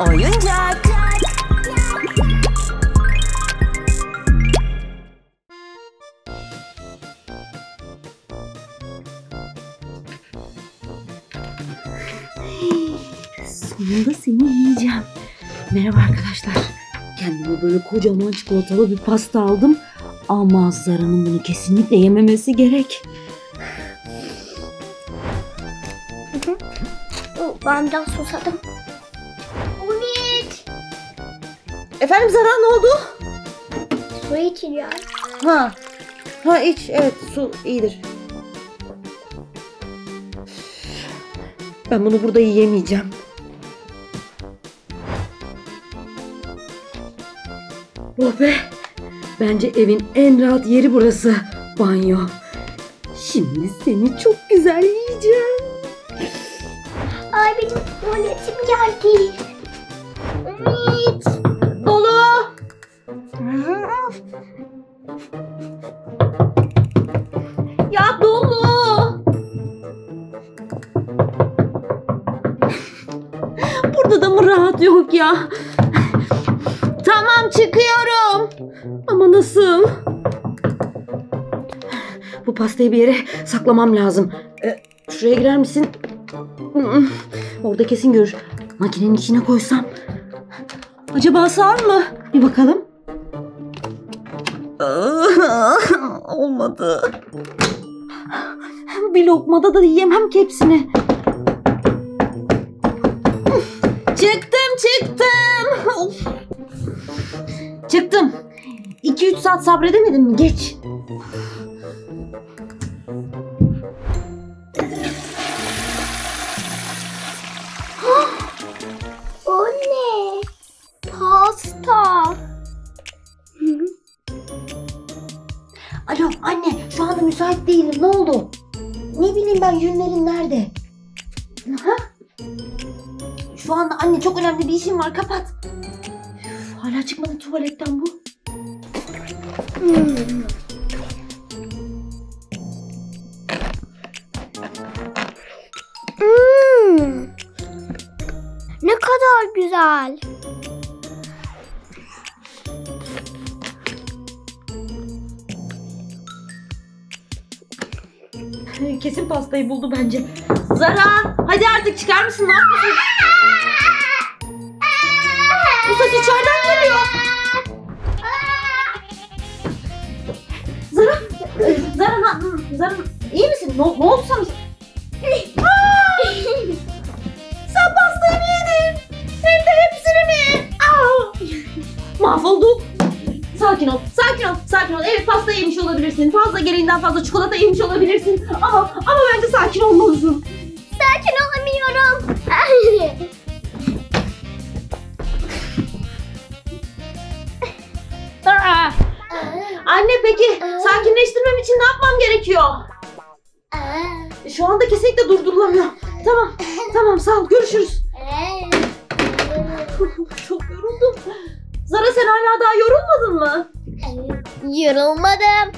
oyuncak. Sonunda seni yiyeceğim. Merhaba arkadaşlar. Kendime böyle kocaman çikolatalı bir pasta aldım. Ama Zara'nın bunu kesinlikle yememesi gerek. Ben biraz susadım. Efendim Zara ne oldu? Su içeceğim. Ha. Ha iç evet su iyidir. Ben bunu burada yiyemeyeceğim. Oh be. Bence evin en rahat yeri burası. Banyo. Şimdi seni çok güzel yiyeceğim. Ay benim tuvaletim geldi. Ya? Tamam çıkıyorum. Ama nasıl? Bu pastayı bir yere saklamam lazım. Ee, şuraya girer misin? Orada kesin görür. Makinenin içine koysam. Acaba sağır mı? Bir bakalım. Olmadı. Bir lokmada da yiyemem ki hepsini. Çıktım. Of. Çıktım. 2-3 saat sabredemedim mi? Geç. O ne? Pasta. Alo anne şu anda müsait değilim. Ne oldu? Ne bileyim ben yünlerin nerede? Ha? Şu anda anne çok önemli bir işim var. Kapat. Üf, hala çıkmadı tuvaletten bu. Hmm. Hmm. Ne kadar güzel. Kesin pastayı buldu bence. Zara hadi artık çıkar mısın? Ne yapıyorsun? Bu ses içeriden geliyor. Zara, Zara, na- Zara iyi misin? Ne, ne oldu sana? Sen pastayı mı yedin? Hem de hepsini mi? Mahvolduk. Sakin ol, sakin ol, sakin ol. Evet pasta yemiş olabilirsin. Fazla gereğinden fazla çikolata yemiş olabilirsin. Ama ama bence sakin olmalısın. Anne peki sakinleştirmem için ne yapmam gerekiyor? Şu anda kesinlikle durdurulamıyor. Tamam, tamam sağ ol. Görüşürüz. Çok yoruldum. Zara sen hala daha yorulmadın mı? Yorulmadım.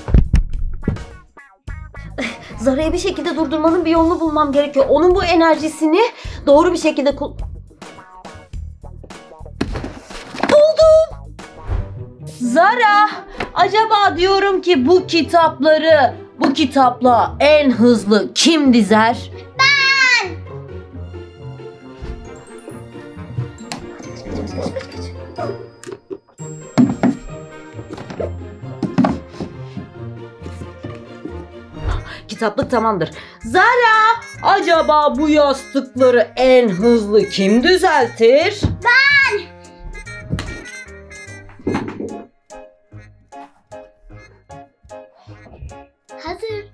Zara'yı bir şekilde durdurmanın bir yolunu bulmam gerekiyor. Onun bu enerjisini doğru bir şekilde kul... Buldum. Zara, acaba diyorum ki bu kitapları bu kitapla en hızlı kim dizer? Kitaplık tamamdır. Zara, acaba bu yastıkları en hızlı kim düzeltir? Hazır.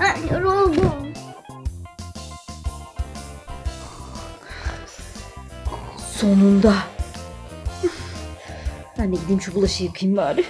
Ben yoruldum. Sonunda. Ben de gideyim şu bulaşığı yıkayayım bari.